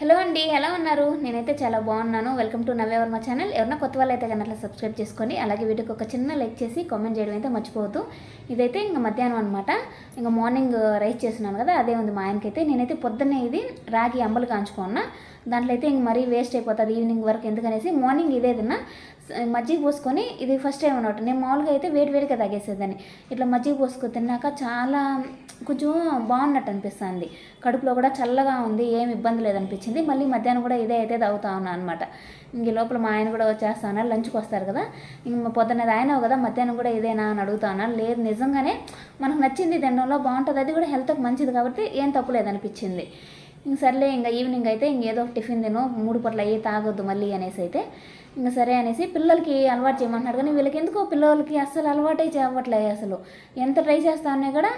Hello అండి ఎలా ఉన్నారు? నేనైతే చాలా బాగున్నాను. వెల్కమ్ టు నవ్యవర్మ ఛానల్ ఎవరైనా కొత్త వాళ్ళు అయితే కనుక అట్లా సబ్స్క్రైబ్ చేసుకొని అలాగే వీడియోకి ఒక చిన్న లైక్ చేసి కామెంట్ చేయడం అయితే మర్చిపోవద్దు. ఇదైతే ఇంకా మధ్యాహ్నం అనమాట ఇంకా మార్నింగ్ రైస్ చేస్తున్నాను కదా అదే ఉంది మా ఆయనకైతే. నేనైతే పొద్దున్నే ఇది రాగి అంబలు కాంచుకున్నా. దాంట్లో అయితే ఇంక మరీ వేస్ట్ అయిపోతుంది ఈవినింగ్ వరకు. ఎందుకనేసి మార్నింగ్ ఇదే తిన్నా. మజ్జిగ పోసుకొని ఇది ఫస్ట్ టైం అనమాట. నేను మామూలుగా అయితే వేడి వేడిగా తాగేసేదాన్ని. ఇట్లా మజ్జిగ పోసుకొని తిన్నాక చాలా కొంచెం బాగున్నట్టు అనిపిస్తుంది. కడుపులో కూడా చల్లగా ఉంది ఏం ఇబ్బంది లేదనిపించింది. మళ్ళీ మధ్యాహ్నం కూడా ఇదే అయితే తాగుతా ఉన్నాను అనమాట. ఇంక ఈ లోపల మా ఆయన కూడా వచ్చేస్తా ఉన్నారు లంచ్కి వస్తారు కదా. ఇంక పొద్దున్న ఆయనవు కదా మధ్యాహ్నం కూడా ఇదేనా అని అడుగుతా ఉన్నాను లేదు నిజంగానే మనకు నచ్చింది తినడంలో బాగుంటుంది. అది కూడా హెల్త్కి మంచిది కాబట్టి ఏం తప్పు లేదనిపించింది. ఇంక సర్లే ఇంకా ఈవినింగ్ అయితే ఇంకేదో ఒక టిఫిన్ తిను మూడు పొట్ల అయ్యి తాగొద్దు మళ్ళీ అనేసి అయితే ఇంకా సరే అనేసి పిల్లలకి అలవాటు చేయమంటున్నాడు. కానీ వీళ్ళకి ఎందుకో పిల్లలకి అస్సలు అలవాటే చేయవట్లేదు అసలు. ఎంత ట్రై చేస్తానే కూడా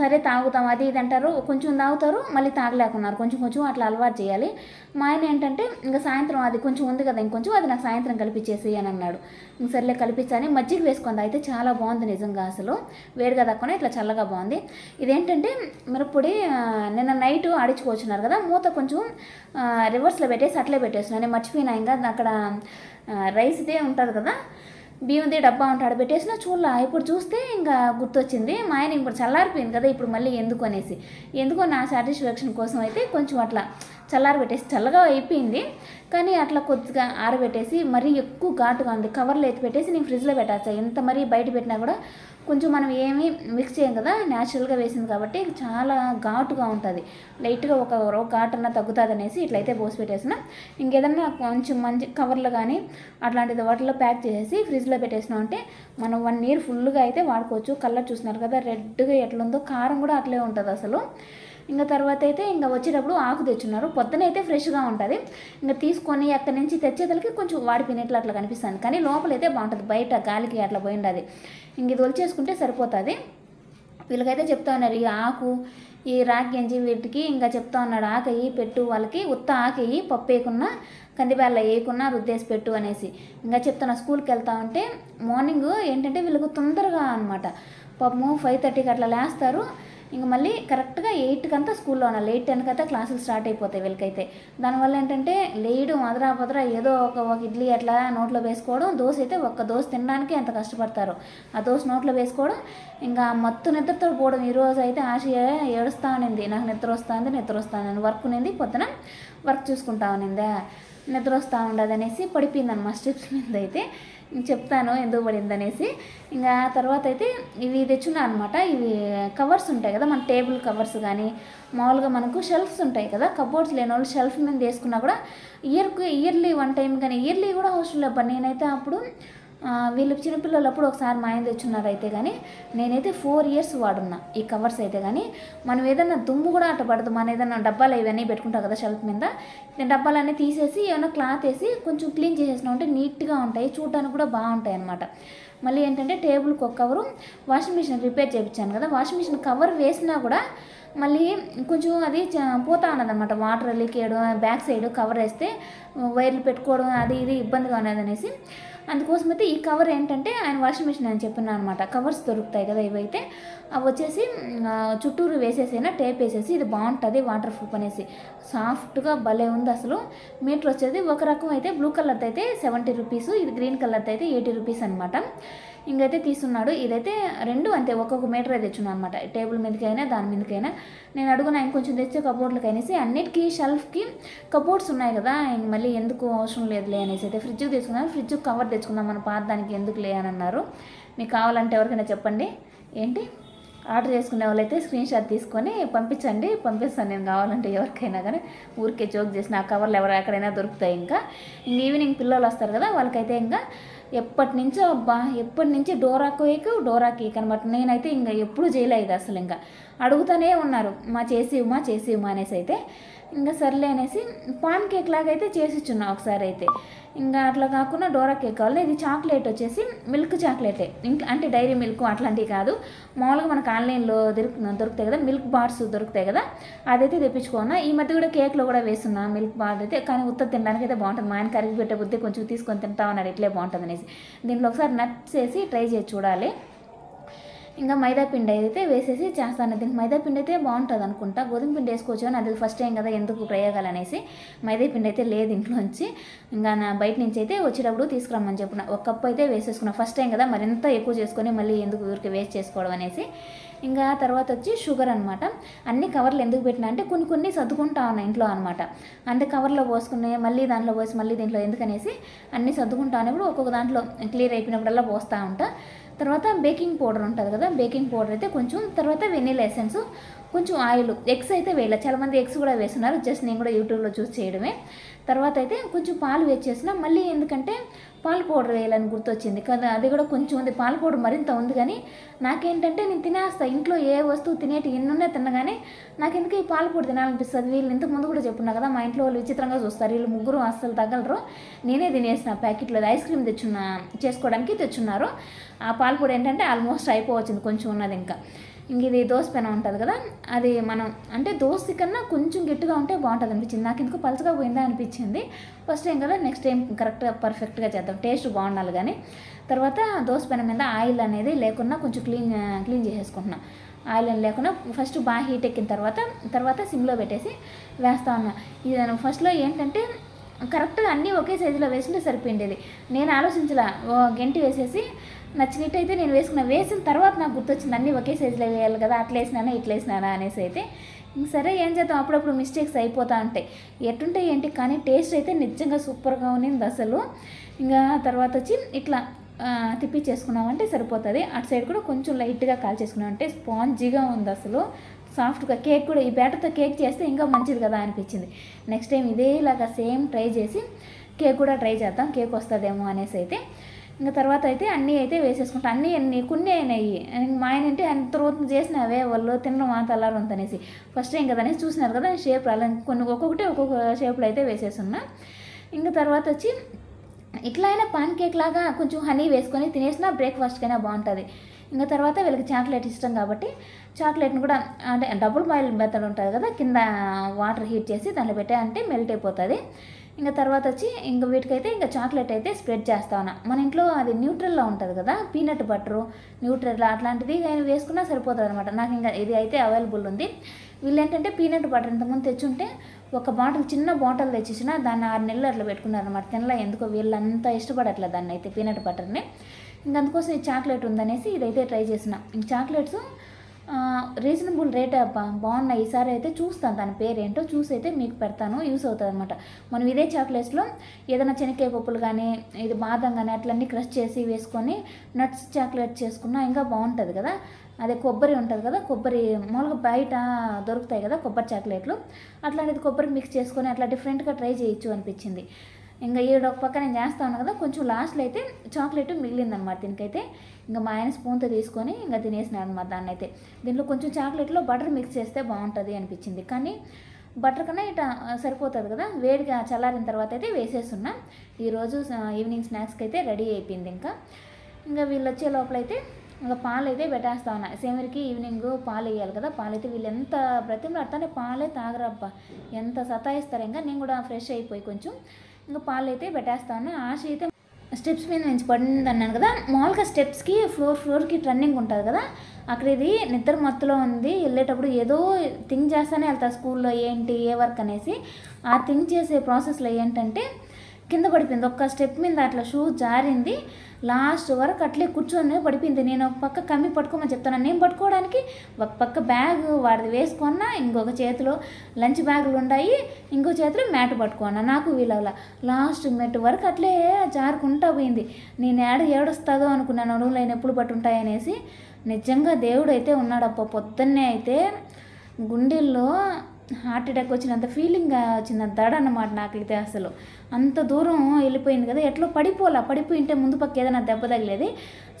సరే తాగుతాం అది ఇది అంటారు. కొంచెం తాగుతారు మళ్ళీ తాగలేకున్నారు. కొంచెం కొంచెం అట్లా అలవాటు చేయాలి. మా ఆయన ఏంటంటే ఇంకా సాయంత్రం అది కొంచెం ఉంది కదా ఇంకొంచెం అది నాకు సాయంత్రం కలిపించేసి అని అన్నాడు. ఇంక సర్లే కలిపించని మజ్జిగ వేసుకుంది అయితే చాలా బాగుంది నిజంగా అసలు. వేడిగా తక్కువ ఇట్లా చల్లగా బాగుంది. ఇదేంటంటే మిరప్పొడి నిన్న నైట్ ఆడించుకొచ్చినారు కదా మూత కొంచెం రివర్స్లో పెట్టేసి అట్లే పెట్టేస్తున్నాను నేను మర్చిపోయినా ఇంకా అక్కడ రైస్దే ఉంటుంది కదా బియ్యంది డబ్బా ఉంటాడు పెట్టేసిన చూడలా. ఇప్పుడు చూస్తే ఇంకా గుర్తొచ్చింది మా ఆయన ఇప్పుడు చల్లారిపోయింది కదా ఇప్పుడు మళ్ళీ ఎందుకు అనేసి. ఎందుకో నా సాటిస్ఫాక్షన్ కోసం అయితే కొంచెం అట్లా చల్లారి పెట్టేసి చల్లగా అయిపోయింది. కానీ అట్లా కొద్దిగా ఆరబెట్టేసి మరీ ఎక్కువ ఘాటుగా ఉంది. కవర్లో ఎత్తి పెట్టేసి నేను ఫ్రిడ్జ్లో పెట్టాల్సా ఎంత మరీ బయట పెట్టినా కూడా కొంచెం మనం ఏమీ మిక్స్ చేయం కదా న్యాచురల్గా వేసింది కాబట్టి చాలా ఘాటుగా ఉంటుంది. లైట్గా ఒక ఒక ఘాటు అన్న తగ్గుతుంది అనేసి ఇట్లయితే పోసి పెట్టేసిన ఇంకేదన్నా కొంచెం మంచి కవర్లు కానీ అట్లాంటిది వాటిలో ప్యాక్ చేసేసి ఫ్రిడ్జ్లో పెట్టేసినాం అంటే మనం వన్ ఇయర్ ఫుల్గా అయితే వాడుకోవచ్చు. కలర్ చూస్తున్నారు కదా రెడ్గా ఎట్లుందో కారం కూడా అట్లే ఉంటుంది అసలు. ఇంకా తర్వాత అయితే ఇంకా వచ్చేటప్పుడు ఆకు తెచ్చున్నారు. పొద్దున అయితే ఫ్రెష్గా ఉంటుంది. ఇంకా తీసుకొని అక్కడి నుంచి తెచ్చేదలకి కొంచెం వాడిపోయినట్లు అట్లా కనిపిస్తుంది. కానీ లోపలైతే బాగుంటుంది. బయట గాలికి అట్లా పోయిండది ఇంక ఇది ఒలిచేసుకుంటే సరిపోతుంది. వీళ్ళకైతే చెప్తా ఉన్నారు ఈ ఆకు ఈ రాగి వీటికి ఇంకా చెప్తా ఉన్నాడు ఆకు పెట్టు వాళ్ళకి ఉత్త ఆకు పప్పు వేయకున్నా కందిబేళ్ళ వేయకున్నా రుద్దేసి పెట్టు అనేసి. ఇంకా చెప్తున్నా స్కూల్కి వెళ్తా ఉంటే మార్నింగ్ ఏంటంటే వీళ్ళకు తొందరగా అనమాట పాపము ఫైవ్ థర్టీకి అట్లా లేస్తారు. ఇంక మళ్ళీ కరెక్ట్గా ఎయిట్కి అంతా స్కూల్లో ఉండాలి ఎయిట్ టెన్కి అయితే క్లాసులు స్టార్ట్ అయిపోతాయి వీళ్ళకైతే. దానివల్ల ఏంటంటే లేయడం అదరా పదరా ఏదో ఒక ఒక ఇడ్లీ అట్లా నోట్లో వేసుకోవడం దోశ అయితే ఒక్క దోశ తినడానికి ఎంత కష్టపడతారు. ఆ దోశ నోట్లో వేసుకోవడం ఇంకా మత్తు నిద్రతో పోవడం. ఈరోజు అయితే ఆశ ఏడుస్తా ఉన్నింది నాకు నిద్ర వస్తుంది నిద్ర వస్తుంది వర్క్ ఉన్నింది పొద్దున వర్క్ చూసుకుంటా ఉన్నిందా నిద్ర వస్తూ ఉండదు అనేసి పడిపోయింది అనమాట స్టెప్స్ మీద అయితే. చెప్తాను ఎందుకు పడింది అనేసి. ఇంకా తర్వాత అయితే ఇవి తెచ్చున్నా అనమాట ఇవి కవర్స్ ఉంటాయి కదా మన టేబుల్ కవర్స్ కానీ మామూలుగా మనకు షెల్ఫ్స్ ఉంటాయి కదా కబోర్డ్స్ లేని వాళ్ళు షెల్ఫ్ మీద వేసుకున్నా కూడా ఇయర్కి ఇయర్లీ వన్ టైం కానీ ఇయర్లీ కూడా అవసరం లేదు నేనైతే అప్పుడు వీళ్ళు చిన్నపిల్లలు అప్పుడు ఒకసారి మా ఆయన తెచ్చున్నారు అయితే కానీ నేనైతే ఫోర్ ఇయర్స్ వాడున్నా ఈ కవర్స్ అయితే కానీ మనం ఏదైనా దుమ్ము కూడా అట్ట పడదు మన ఏదైనా డబ్బాలు ఇవన్నీ పెట్టుకుంటాం కదా షెల్ఫ్ మీద. నేను డబ్బాలన్నీ తీసేసి ఏమైనా క్లాత్ వేసి కొంచెం క్లీన్ చేసేసినా ఉంటే నీట్గా ఉంటాయి చూడడానికి కూడా బాగుంటాయి అన్నమాట. మళ్ళీ ఏంటంటే టేబుల్కి ఒక కవరు వాషింగ్ మిషన్ రిపేర్ చేయించాను కదా వాషింగ్ మిషన్ కవర్ వేసినా కూడా మళ్ళీ కొంచెం అది పోతా ఉన్నదన్నమాట. వాటర్ లీక్ చేయడం బ్యాక్ సైడ్ కవర్ వేస్తే వైర్లు పెట్టుకోవడం అది ఇది ఇబ్బందిగా ఉన్నది అనేసి అందుకోసం అయితే ఈ కవర్ ఏంటంటే ఆయన వాషింగ్ మిషన్ అని చెప్పిన అనమాట. కవర్స్ దొరుకుతాయి కదా ఇవైతే. అవి వచ్చేసి చుట్టూరు వేసేసైనా టేప్ వేసేసి ఇది బాగుంటుంది వాటర్ ప్రూఫ్ అనేసి. సాఫ్ట్గా భలే ఉంది అసలు. మీటర్ వచ్చేది ఒక రకం అయితే బ్లూ కలర్ది అయితే సెవెంటీ రూపీస్ ఇది గ్రీన్ కలర్ది అయితే ఎయిటీ రూపీస్ అనమాట. ఇంకైతే తీసున్నాడు ఇదైతే రెండు అంతే ఒక్కొక్క మీటర్ అయితే తెచ్చున్నాను అనమాట టేబుల్ మీదకైనా దాని మీదకైనా. నేను అడుగున ఇంకొంచెం తెచ్చే కబోర్డ్లకు అనేసి అన్నిటికీ షెల్ఫ్కి కబోర్డ్స్ ఉన్నాయి కదా ఇంక మళ్ళీ ఎందుకు అవసరం లేదులే అనేసి అయితే ఫ్రిడ్జ్కి తీసుకున్నాను. ఫ్రిడ్జ్ కవర్ తెచ్చుకుందాం మన పాత దానికి ఎందుకు లే అని అన్నారు. మీకు కావాలంటే ఎవరికైనా చెప్పండి. ఏంటి? ఆర్డర్ చేసుకునే వాళ్ళైతే స్క్రీన్ షాట్ తీసుకొని పంపించండి. పంపిస్తాను నేను కావాలంటే ఎవరికైనా కానీ. ఊరికే జోక్ చేసిన ఆ కవర్లు ఎవరు ఎక్కడైనా దొరుకుతాయి ఇంకా. ఇంక ఈవినింగ్ పిల్లలు వస్తారు కదా వాళ్ళకైతే ఇంకా ఎప్పటి నుంచో అబ్బా ఎప్పటి నుంచి డోరా కేక్ డోరా కేక్ అనమాట నేనైతే ఇంకా ఎప్పుడు చేయలేదు అసలు ఇంకా. అడుగుతూనే ఉన్నారు మా చేసి మా చేసి ఇవ్వమా అనేసి అయితే ఇంకా సర్లే అనేసి పాన్ కేక్ లాగా అయితే చేసి ఇచ్చున్నా ఒకసారి అయితే. ఇంకా అట్లా కాకుండా డోరా కేక్ కావాలి. ఇది చాక్లెట్ వచ్చేసి మిల్క్ చాక్లెటే. ఇంకా అంటే డైరీ మిల్క్ అట్లాంటివి కాదు. మామూలుగా మనకు ఆన్లైన్లో దొరుకు దొరుకుతాయి కదా మిల్క్ బార్స్ దొరుకుతాయి కదా అదైతే తెప్పించుకున్నా ఈ మధ్య కూడా కేక్లో కూడా వేస్తున్నా మిల్క్ బార్ అయితే. కానీ ఉత్త తినడానికి అయితే బాగుంటుంది. మా ఆయన కరిగి పెట్టే బుద్ధి కొంచెం తీసుకొని తింటా ఉన్నారు ఇట్లే బాగుంటుంది అనేసి. దీంట్లో ఒకసారి నట్స్ వేసి ట్రై చేసి చూడాలి. ఇంకా మైదాపిండి అయితే వేసేసి చేస్తాను. దీనికి మైదాపిండి అయితే బాగుంటుంది అనుకుంటా. గోధుమ పిండి వేసుకోవచ్చు అని అది ఫస్ట్ టైం కదా ఎందుకు ప్రయోగాలు అనేసి మైదాపిండి అయితే లేదు ఇంట్లోంచి. ఇంకా నా బయట నుంచి అయితే వచ్చేటప్పుడు తీసుకురమ్మని చెప్పిన. ఒక కప్పు అయితే వేసేసుకున్నా. ఫస్ట్ టైం కదా మరింత ఎక్కువ చేసుకొని మళ్ళీ ఎందుకు ఊరికి వేస్ట్ చేసుకోవడం అనేసి. ఇంకా తర్వాత వచ్చి షుగర్ అనమాట అన్ని కవర్లు ఎందుకు పెట్టినా అంటే కొన్ని కొన్ని సర్దుకుంటా ఉన్నాయి ఇంట్లో అనమాట అంటే కవర్లో పోసుకునే మళ్ళీ దాంట్లో పోసి మళ్ళీ దీంట్లో ఎందుకనేసి అన్ని సర్దుకుంటా ఉన్నప్పుడు ఒక్కొక్క దాంట్లో క్లియర్ అయిపోయినప్పుడల్లా పోస్తూ ఉంటా. తర్వాత బేకింగ్ పౌడర్ ఉంటుంది కదా బేకింగ్ పౌడర్ అయితే కొంచెం తర్వాత వెనీలా ఎసెన్స్ కొంచెం ఆయిల్ ఎగ్స్ అయితే వేయలే చాలామంది ఎగ్స్ కూడా వేస్తున్నారు. జస్ట్ నేను కూడా యూట్యూబ్లో చూసి చేయడమే. తర్వాత అయితే కొంచెం పాలు వేసేసిన మళ్ళీ ఎందుకంటే పాలు పౌడర్ వేయాలని గుర్తొచ్చింది. కదా అది కూడా కొంచెం ఉంది. పాలు పౌడర్ మరింత ఉంది కానీ నాకేంటంటే నేను తినేస్తా. ఇంట్లో ఏ వస్తువు తినేటి ఎన్నున్నా తినగానే నాకు ఎందుకు ఈ పాలు పౌడర్ తినాలనిపిస్తుంది? వీళ్ళు ఇంతకుముందు కూడా చెప్పున్నా కదా మా ఇంట్లో వాళ్ళు విచిత్రంగా చూస్తారు. వీళ్ళు ముగ్గురు అస్సలు తగలరు. నేనే తినేసిన ప్యాకెట్లో ఐస్ క్రీమ్ తెచ్చున్న చేసుకోవడానికి తెచ్చున్నారు. ఆ పాలు పొడి ఏంటంటే ఆల్మోస్ట్ అయిపోవచ్చింది. కొంచెం ఉన్నది ఇంకా. ఇంక ఇది దోశ పెనం ఉంటుంది కదా అది మనం అంటే దోశ కన్నా కొంచెం గట్టిగా ఉంటే బాగుంటుంది అనిపించింది నాకు ఎందుకు పలచగా పోయిందా అనిపించింది. ఫస్ట్ టైం కదా నెక్స్ట్ టైం కరెక్ట్గా పర్ఫెక్ట్గా చేద్దాం. టేస్ట్ బాగుండాలి కానీ. తర్వాత దోశ పెన మీద ఆయిల్ అనేది లేకుండా కొంచెం క్లీన్ క్లీన్ చేసేసుకుంటున్నాం. ఆయిల్ అని లేకుండా ఫస్ట్ బాగా హీట్ ఎక్కిన తర్వాత తర్వాత సిమ్లో పెట్టేసి వేస్తా ఉన్నా. ఇది ఫస్ట్లో ఏంటంటే కరెక్ట్గా అన్నీ ఒకే సైజులో వేసుకుంటే సరిపోయిండేది. నేను ఆలోచించలా ఓ గంటి వేసేసి నచ్చినట్టయితే నేను వేసుకున్న వేసిన తర్వాత నాకు గుర్తొచ్చింది అన్నీ ఒకే సైజులో వేయాలి కదా అట్లా వేసినానా ఇట్లా వేసినానా అనేసి అయితే ఇంక సరే ఏం చేద్దాం అప్పుడప్పుడు మిస్టేక్స్ అయిపోతూ ఉంటాయి. ఎట్టుంటే ఏంటి కానీ టేస్ట్ అయితే నిజంగా సూపర్గా ఉన్నింది అసలు. ఇంకా తర్వాత వచ్చి ఇట్లా తిప్పి తిప్పించేసుకున్నామంటే సరిపోతుంది. అటు సైడ్ కూడా కొంచెం లైట్గా కాల్చేసుకున్నామంటే స్పాంజీగా ఉంది అసలు. సాఫ్ట్గా కేక్ కూడా ఈ బ్యాటర్తో కేక్ చేస్తే ఇంకా మంచిది కదా అనిపించింది. నెక్స్ట్ టైం ఇదేలాగా సేమ్ ట్రై చేసి కేక్ కూడా ట్రై చేద్దాం కేక్ వస్తుందేమో అనేసి అయితే ఇంకా తర్వాత అయితే అన్నీ అయితే వేసేసుకుంటాం. అన్నీ అన్ని కొన్ని అయినాయి. మా ఆయన అంటే అంత రోజు చేసినవే వాళ్ళు తినడం అంత అల్లారు అంత అనేసి ఫస్ట్ ఇంకా దాన్ని అనేసి చూసినారు కదా షేప్ అలా కొన్ని ఒక్కొక్కటి ఒక్కొక్క షేప్లో అయితే వేసేసున్నా. ఇంకా తర్వాత వచ్చి ఇట్లా అయినా పాన్ కేక్ లాగా కొంచెం హనీ వేసుకొని తినేసినా బ్రేక్ఫాస్ట్కైనా బాగుంటుంది. ఇంకా తర్వాత వీళ్ళకి చాక్లెట్ ఇష్టం కాబట్టి చాక్లెట్ని కూడా అంటే డబుల్ బాయిల్ మెథడ్ ఉంటుంది కదా కింద వాటర్ హీట్ చేసి దాంట్లో పెట్టే అంటే మెల్ట్ అయిపోతుంది. ఇంకా తర్వాత వచ్చి ఇంకా వీటికైతే ఇంకా చాక్లెట్ అయితే స్ప్రెడ్ చేస్తా ఉన్నా మన ఇంట్లో అది న్యూట్రల్లో ఉంటుంది కదా పీనట్ బటరు న్యూట్రల్ అట్లాంటిది నేను వేసుకున్నా సరిపోతుంది అనమాట నాకు ఇంకా ఇది అయితే అవైలబుల్ ఉంది. వీళ్ళు ఏంటంటే పీనట్ బటర్ ఇంతకుముందు తెచ్చుంటే ఒక బాటిల్ చిన్న బాటిల్ తెచ్చేసిన దాన్ని ఆరు నెలలు అట్లా పెట్టుకున్నారు అనమాట తినలే ఎందుకో వీళ్ళంతా ఇష్టపడట్లేదు దాన్ని అయితే పీనట్ బటర్ని ఇంక అందుకోసం ఈ చాక్లెట్ ఉందనేసి ఇదైతే ట్రై చేసిన. ఇంక చాక్లెట్స్ రీజనబుల్ రేట్ అబ్బా బాగున్నాయి. ఈసారి అయితే చూస్తాను దాని పేరేంటో చూసి అయితే మీకు పెడతాను యూస్ అవుతుంది అనమాట మనం ఇదే చాక్లెట్స్లో ఏదైనా శనక్కాయ పప్పులు కానీ ఇది బాదం కానీ అట్లన్నీ క్రష్ చేసి వేసుకొని నట్స్ చాక్లెట్ చేసుకున్నా ఇంకా బాగుంటుంది కదా. అదే కొబ్బరి ఉంటుంది కదా కొబ్బరి మామూలుగా బయట దొరుకుతాయి కదా కొబ్బరి చాక్లెట్లు అట్లాంటిది కొబ్బరి మిక్స్ చేసుకొని అట్లా డిఫరెంట్గా ట్రై చేయొచ్చు అనిపించింది. ఇంకా ఈడ ఒక పక్క నేను చేస్తా చేస్తాను కదా కొంచెం లాస్ట్లో అయితే చాక్లెట్ మిగిలిందనమాట దీనికైతే. ఇంకా మా ఆయన స్పూన్తో తీసుకొని ఇంకా తినేసినాడు అనమాట దాన్ని అయితే దీంట్లో కొంచెం చాక్లెట్లో బటర్ మిక్స్ చేస్తే బాగుంటుంది అనిపించింది. కానీ బటర్ కన్నా ఇట సరిపోతుంది కదా. వేడిగా చల్లారిన తర్వాత అయితే వేసేస్తున్నా. ఈరోజు ఈవినింగ్ స్నాక్స్కి అయితే రెడీ అయిపోయింది ఇంకా. ఇంకా వీళ్ళు వచ్చే లోపలైతే ఇంకా పాలు అయితే పెట్టేస్తా ఉన్నా. సేమరికి ఈవినింగ్ పాలు వేయాలి కదా పాలు అయితే వీళ్ళు ఎంత అట్టనే పాలే తాగరబ్బా ఎంత సతాయిస్తారు ఇంకా. నేను కూడా ఫ్రెష్ అయిపోయి కొంచెం. ఇంకా పాలు అయితే పెట్టేస్తాను. ఆశ అయితే స్టెప్స్ మీద నుంచి పడింది అన్నాను కదా. మామూలుగా స్టెప్స్కి ఫ్లోర్ ఫ్లోర్కి రన్నింగ్ ఉంటుంది కదా. అక్కడ ఇది నిద్ర మత్తులో ఉంది. వెళ్ళేటప్పుడు ఏదో థింక్ చేస్తానే వెళ్తా స్కూల్లో ఏంటి ఏ వర్క్ అనేసి. ఆ థింక్ చేసే ప్రాసెస్లో ఏంటంటే కింద పడిపోయింది. ఒక్క స్టెప్ మీద అట్లా షూ జారింది. లాస్ట్ వరకు అట్లే కూర్చొని పడిపోయింది. నేను ఒక పక్క కమ్మి పట్టుకోమని చెప్తాను నేను పట్టుకోవడానికి ఒక పక్క బ్యాగ్ వాడిది వేసుకున్నా ఇంకొక చేతిలో లంచ్ బ్యాగులు ఉన్నాయి ఇంకో చేతిలో మ్యాట్ పట్టుకున్నా. నాకు వీళ్ళ లాస్ట్ మెట్ వరకు అట్లే జారుకుంటా పోయింది. నేను ఏడ ఏడుస్తుందో అనుకున్నాను. అడుగులు ఆయన ఎప్పుడు పట్టుంటాయనేసి. నిజంగా దేవుడు అయితే ఉన్నాడప్ప. పొద్దున్నే అయితే గుండెల్లో హార్ట్ అటాక్ వచ్చినంత ఫీలింగ్ వచ్చింది దడ అన్నమాట నాకైతే అసలు. అంత దూరం వెళ్ళిపోయింది కదా ఎట్లో పడిపోలా? పడిపోయింటే ముందు పక్క ఏదైనా దెబ్బ తగిలేది?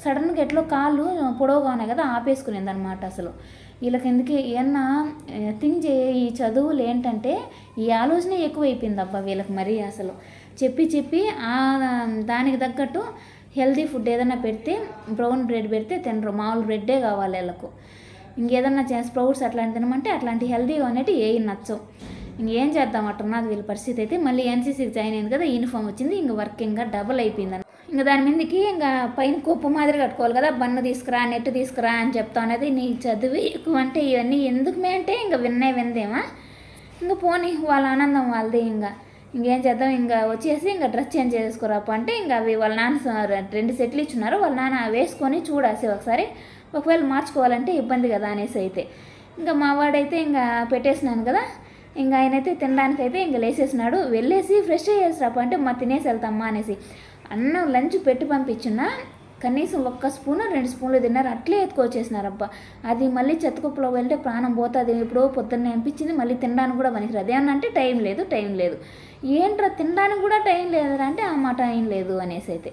సడన్గా ఎట్లో కాళ్ళు పొడవుగా ఉన్నాయి కదా ఆపేసుకునేది అనమాట అసలు. వీళ్ళకి ఎందుకు ఏమన్నా థింక్ చే ఈ చదువులు ఏంటంటే ఈ ఆలోచన ఎక్కువైపోయింది అబ్బా వీళ్ళకి మరీ అసలు. చెప్పి చెప్పి ఆ దానికి తగ్గట్టు హెల్తీ ఫుడ్ ఏదైనా పెడితే బ్రౌన్ బ్రెడ్ పెడితే తినరు. మామూలు బ్రెడ్డే కావాలి వీళ్ళకు. ఇంకేదన్నా చేసి స్ప్రౌట్స్ అట్లాంటి తినమంటే అట్లాంటి హెల్తీగా ఉన్నట్టు ఏ నచ్చవు. ఇంకేం చేద్దాం అట్టున్నది వీళ్ళ పరిస్థితి అయితే మళ్ళీ ఎన్సీసీకి జాయిన్ అయింది కదా యూనిఫామ్ వచ్చింది ఇంక వర్క్ ఇంకా డబుల్ అయిపోయింది ఇంకా దాని మీదకి ఇంకా పైన కుప్ప మాదిరి కట్టుకోవాలి కదా బన్ను తీసుకురా నెట్ తీసుకురా అని చెప్తా అనేది నీ చదువు ఎక్కువ అంటే ఇవన్నీ ఎందుకు మే అంటే ఇంకా విన్నే విందేమా? ఇంకా పోనీ వాళ్ళ ఆనందం వాళ్ళది ఇంకా. ఇంకేం చేద్దాం ఇంకా వచ్చేసి ఇంకా డ్రెస్ చేంజ్ చేసుకురాపు అంటే ఇంకా అవి వాళ్ళ నాన్న స- రెండు సెట్లు ఇచ్చున్నారు వాళ్ళ నాన్న వేసుకొని చూడాసి ఒకసారి. ఒకవేళ మార్చుకోవాలంటే ఇబ్బంది కదా అనేసి అయితే. ఇంకా మా వాడైతే ఇంకా పెట్టేసినాను కదా. ఇంకా ఆయనైతే తినడానికైతే ఇంకా లేసేసినాడు. వెళ్ళేసి ఫ్రెష్ అయ్యేసిరాపు అంటే మా తినేసి వెళ్తామా అనేసి. అన్నం లంచ్ పెట్టి పంపించున్నా. కనీసం ఒక్క స్పూన్ రెండు స్పూన్లు తిన్నారు. అట్లే ఎత్తుకొచ్చేసినారబ్బా. అది మళ్ళీ చెత్తకుప్పలో వెళ్తే ప్రాణం పోతుంది. ఎప్పుడో పొద్దున్నే అనిపించింది. మళ్ళీ తినడానికి కూడా పనికిరాదు ఏమన్నా అంటే టైం లేదు టైం లేదు. ఏంట్రా తినడానికి కూడా టైం లేదురా అంటే ఆ మాట టైం లేదు అనేసి అయితే.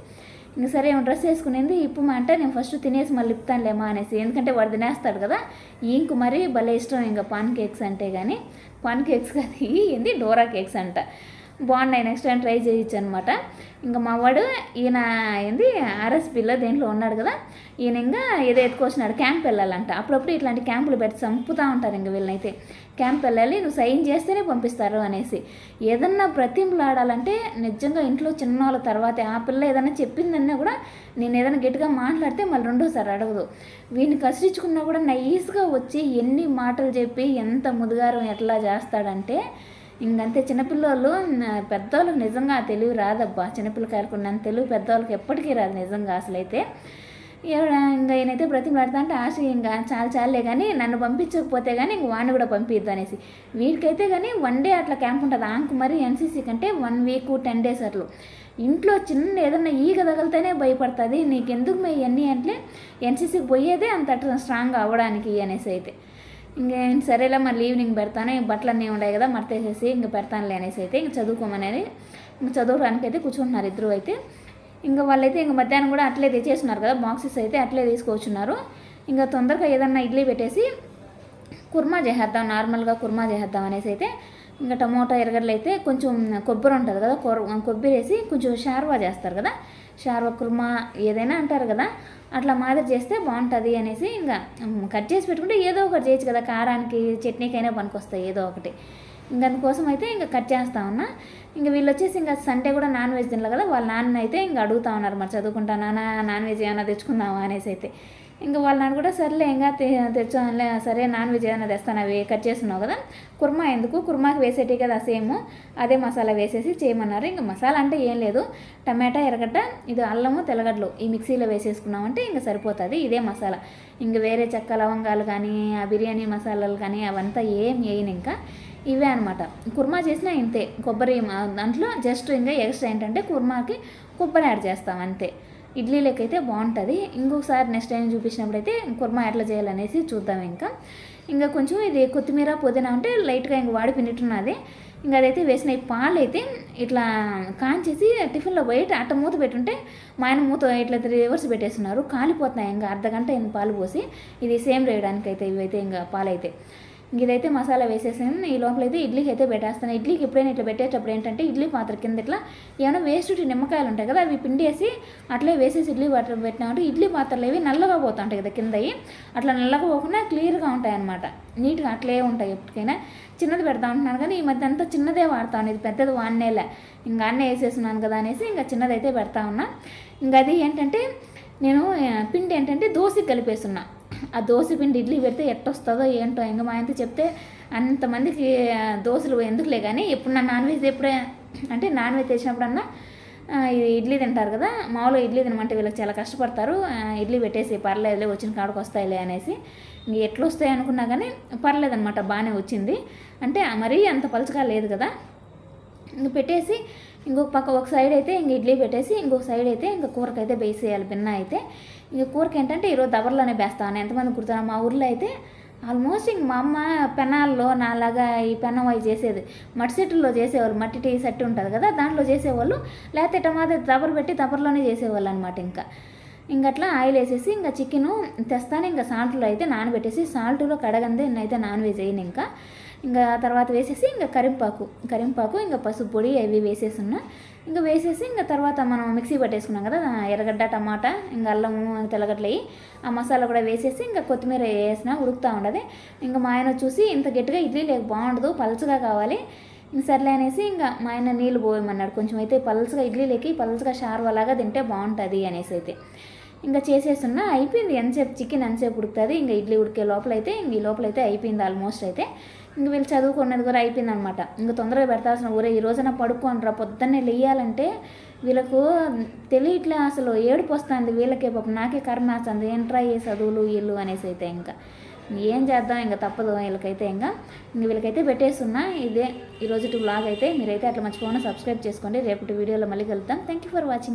ఇంక సరే ఏమో డ్రెస్ వేసుకునేది ఇప్పుమా అంటే నేను ఫస్ట్ తినేసి మళ్ళీ ఇప్పుతానులేమా అనేసి. ఎందుకంటే వాడు తినేస్తాడు కదా. ఇంక మరీ భలే ఇష్టం ఇంకా పాన్ కేక్స్ అంటే కానీ పాన్ కేక్స్ కాదు ఏంది? డోరా కేక్స్ అంట. బాగున్నాయి నెక్స్ట్ టైం ట్రై చేయొచ్చు అనమాట ఇంకా మా వాడు ఈయన ఏంది ఆర్ఎస్పీలో దేంట్లో ఉన్నాడు కదా ఈయన ఇంకా ఏదో ఎత్తుకొచ్చినాడు క్యాంప్ వెళ్ళాలంట. అప్పుడప్పుడు ఇట్లాంటి క్యాంపులు పెట్టి చంపుతూ ఉంటారు ఇంక వీళ్ళనైతే. క్యాంప్ వెళ్ళాలి నువ్వు సైన్ చేస్తేనే పంపిస్తారు అనేసి. ఏదన్నా ప్రతింపులాడాలంటే నిజంగా ఇంట్లో చిన్నోళ్ళ తర్వాత ఆ పిల్ల ఏదైనా చెప్పిందన్నా కూడా నేను ఏదైనా గట్టిగా మాట్లాడితే మళ్ళీ రెండోసారి అడగదు. వీడిని కసిరించుకున్నా కూడా నైస్గా వచ్చి ఎన్ని మాటలు చెప్పి ఎంత ముదుగారం ఎట్లా చేస్తాడంటే ఇంకంతే చిన్నపిల్లోళ్ళు పెద్దవాళ్ళకి నిజంగా తెలివి రాదబ్బా. చిన్నపిల్లకాయలకు నన్ను తెలివి పెద్దవాళ్ళకి ఎప్పటికీ రాదు నిజంగా అసలైతే. ఇంకా ఈయనైతే బ్రతిమలాడుతా అంటే ఆశ ఇంకా చాలా చాలే కానీ నన్ను పంపించకపోతే కానీ ఇంక వాడిని కూడా పంపిద్దు అనేసి. వీడికైతే కానీ వన్ డే అట్లా క్యాంప్ ఉంటుంది. ఆంకు మరి ఎన్సీసీ కంటే వన్ వీక్ టెన్ డేస్ అట్లు. ఇంట్లో చిన్న ఏదన్నా ఈగ తగిలితేనే భయపడుతుంది. నీకెందుకు మే ఇవన్నీ అంటే ఎన్సీసీకి పోయేదే అంత స్ట్రాంగ్ అవ్వడానికి అనేసి అయితే. ఇంకేం సరేలే మళ్ళీ ఈవినింగ్ పెడతాను ఈ బట్టలు అన్నీ ఉన్నాయి కదా మర్తేసేసి ఇంక పెడతానులే అనేసి అయితే ఇంక చదువుకోమనేది ఇంక చదువుకోవడానికి అయితే కూర్చుంటున్నారు ఇద్దరు అయితే. ఇంకా వాళ్ళైతే ఇంక మధ్యాహ్నం కూడా అట్లే తెచ్చేస్తున్నారు కదా బాక్సెస్ అయితే అట్లే తీసుకొచ్చున్నారు. ఇంకా తొందరగా ఏదన్నా ఇడ్లీ పెట్టేసి కుర్మా చేసేద్దాం నార్మల్గా కుర్మా చేసేద్దాం అనేసి అయితే ఇంకా టమోటా ఎరగడ్డలు అయితే కొంచెం కొబ్బరి ఉంటుంది కదా కొర- కొబ్బరి వేసి కొంచెం షార్వా చేస్తారు కదా షార్వా కుర్మా ఏదైనా అంటారు కదా అట్లా మాదిరి చేస్తే బాగుంటుంది అనేసి ఇంకా కట్ చేసి పెట్టుకుంటే ఏదో ఒకటి చేయొచ్చు కదా కారానికి చట్నీకైనా పనికొస్తాయి ఏదో ఒకటి. ఇంకందుకోసం అయితే ఇంకా కట్ చేస్తా ఉన్నా. ఇంకా వీళ్ళు వచ్చేసి ఇంకా సండే కూడా నాన్ వెజ్ తినలే కదా వాళ్ళ నాన్న అయితే ఇంకా అడుగుతా ఉన్నారు మరి చదువుకుంటా నాన్న నాన్ వెజ్ ఏమైనా తెచ్చుకుందామా అనేసి అయితే. ఇంకా వాళ్ళ నాన్న కూడా సర్లే ఇంకా తె తెచ్చానులే సరే నాన్ వెజ్ ఏదైనా తెస్తాను అవి కట్ చేస్తున్నావు కదా. కుర్మా ఎందుకు? కుర్మాకి వేసేటి కదా సేమ్. అదే మసాలా వేసేసి చేయమన్నారు. ఇంకా మసాలా అంటే ఏం లేదు. టమాటా ఎర్రగడ్డ ఇది అల్లము తెల్లగడ్డలు ఈ మిక్సీలో వేసేసుకున్నామంటే ఇంకా సరిపోతుంది. ఇదే మసాలా. ఇంకా వేరే చెక్క లవంగాలు కానీ ఆ బిర్యానీ మసాలాలు కానీ అవంతా ఏం వేయను ఇంకా. ఇవే అనమాట కుర్మా చేసినా ఇంతే. కొబ్బరి మా- దాంట్లో జస్ట్ ఇంకా ఎక్స్ట్రా ఏంటంటే కుర్మాకి కొబ్బరి యాడ్ చేస్తాం అంతే. ఇడ్లీలకైతే బాగుంటుంది. ఇంకొకసారి నెక్స్ట్ టైం చూపించినప్పుడు అయితే కుర్మా ఎట్లా చేయాలనేసి చూద్దాం ఇంకా. ఇంకా కొంచెం ఇది కొత్తిమీర పుదీనా ఉంటే లైట్గా ఇంకా వాడి పిండిట్టున్నది ఇంకా అదైతే వేసిన ఈ పాలు అయితే ఇట్లా కాంచేసి టిఫిన్లో బయట అట్ట మూత పెట్టుంటే మా ఆయన మూత ఇట్లా రివర్స్ పెట్టేస్తున్నారు. కాలిపోతున్నాయి ఇంకా అర్ధ గంట పాలు పోసి. ఇది సేమ్ చేయడానికి అయితే ఇవైతే ఇంకా పాలైతే. ఇదైతే మసాలా వేసేసాను. ఈ లోపల అయితే ఇడ్లీకి అయితే పెట్టేస్తాను. ఇడ్లీకి ఎప్పుడైనా ఇట్లా పెట్టేటప్పుడు ఏంటంటే ఇడ్లీ పాత్ర కింద ఇట్లా ఏమైనా వేస్ట్ నిమ్మకాయలు ఉంటాయి కదా అవి పిండేసి అట్లే వేసేసి ఇడ్లీ పాత్ర పెట్టినామంటే ఇడ్లీ పాత్రలు ఇవి నల్లగా పోతుంటాయి కదా కిందవి అట్లా నల్లగా పోకుండా క్లియర్గా ఉంటాయి అనమాట నీట్గా అట్లే ఉంటాయి ఎప్పటికైనా. చిన్నది పెడతా ఉంటున్నాను కానీ ఈ మధ్య అంతా చిన్నదే వాడతాను ఇది పెద్దది వాడినేలే. ఇంకా అన్నే వేసేస్తున్నాను కదా అనేసి ఇంకా చిన్నదైతే పెడతా ఉన్నా. ఇంకా అది ఏంటంటే నేను పిండి ఏంటంటే దోశకి కలిపేస్తున్నా. ఆ దోశ పిండి ఇడ్లీ పెడితే ఎట్టొస్తుందో ఏంటో ఇంకా మా ఆయనతో చెప్తే అంతమందికి దోశలు ఎందుకులే కానీ ఎప్పుడు నా నాన్ వెజ్ ఎప్పుడే అంటే నాన్ వెజ్ తెచ్చినప్పుడన్నా ఇది ఇడ్లీ తింటారు కదా మామూలుగా ఇడ్లీ తినమంటే వీళ్ళకి చాలా కష్టపడతారు ఇడ్లీ పెట్టేసి పర్లేదులే వచ్చిన కాడకు వస్తాయిలే అనేసి. ఇంక ఎట్లా వస్తాయి అనుకున్నా కానీ పర్లేదనమాట బాగానే వచ్చింది. అంటే మరీ అంత పలుచగా లేదు కదా. ఇంక పెట్టేసి ఇంకొక పక్క ఒక సైడ్ అయితే ఇంక ఇడ్లీ పెట్టేసి ఇంకొక సైడ్ అయితే ఇంకా కూరకైతే బేసేయాలి బిన్న అయితే. ఇంక కూరకి ఏంటంటే ఈరోజు దబర్లోనే వేస్తాను ఎంతమంది కుడతాను మా ఊర్లో అయితే ఆల్మోస్ట్ ఇంక మా అమ్మ పెనాల్లో నాలాగా ఈ పెనం అవి చేసేది. మట్టి సెట్టుల్లో చేసేవాళ్ళు. మట్టి టీ సెట్ ఉంటుంది కదా దాంట్లో చేసేవాళ్ళు. లేకపోతే టమాటా దబర్ పెట్టి దబర్లోనే చేసేవాళ్ళు అనమాట ఇంకా ఇంకట్లా ఆయిల్ వేసేసి ఇంకా చికెను తెస్తాను. ఇంకా సాల్ట్లో అయితే నానబెట్టేసి సాల్ట్లో కడగందే నేనైతే నాన్ వెజ్ వేయను ఇంకా. ఇంకా తర్వాత వేసేసి ఇంకా కరింపాకు కరింపాకు ఇంకా పసుపు పొడి అవి వేసేసున్నా. ఇంకా వేసేసి ఇంకా తర్వాత మనం మిక్సీ పట్టేసుకున్నాం కదా ఎర్రగడ్డ టమాటా ఇంకా అల్లము తెల్లగడ్డలు ఆ మసాలా కూడా వేసేసి ఇంకా కొత్తిమీర వేసిన ఉడుకుతూ ఉండదు ఇంకా మా ఆయన చూసి ఇంత గట్టిగా ఇడ్లీ లేక బాగుండదు పలచగా కావాలి. ఇంక సర్లే అనేసి ఇంకా మా ఆయన నీళ్ళు పోయమన్నాడు. కొంచెం అయితే పల్చగా ఇడ్లీలోకి పల్చగా షార్వలాగా తింటే బాగుంటుంది అనేసి అయితే. ఇంకా చేసేస్తున్నా అయిపోయింది. ఎంతసేపు చికెన్ ఎంతసేపు ఉడుకుతుంది ఇంకా ఇడ్లీ ఉడికే లోపల అయితే ఇంక ఈ లోపల అయితే అయిపోయింది ఆల్మోస్ట్ అయితే. ఇంక వీళ్ళు చదువుకున్నది కూడా అయిపోయింది అనమాట ఇంకా తొందరగా పెడతాల్సిన ఊరే. ఈ రోజున పడుకోనరా పొద్దున్నే లేయాలంటే వీళ్ళకు తెలియట్లే అసలు. ఏడుపు వస్తుంది వీళ్ళకే పాపం. నాకే కర్మ వస్తుంది. ఏంట్రా ఏ చదువులు వీళ్ళు అనేసి అయితే ఇంకా. ఏం చేద్దాం? ఇంకా తప్పదు వీళ్ళకైతే ఇంకా. ఇంక వీళ్ళకైతే పెట్టేస్తున్నా. ఇదే ఈరోజు బ్లాగ్ అయితే. మీరైతే అట్లా మర్చిపోకుండా సబ్స్క్రైబ్ చేసుకోండి. రేపటి వీడియోలో మళ్ళీ కలుద్దాం. Thank you for watching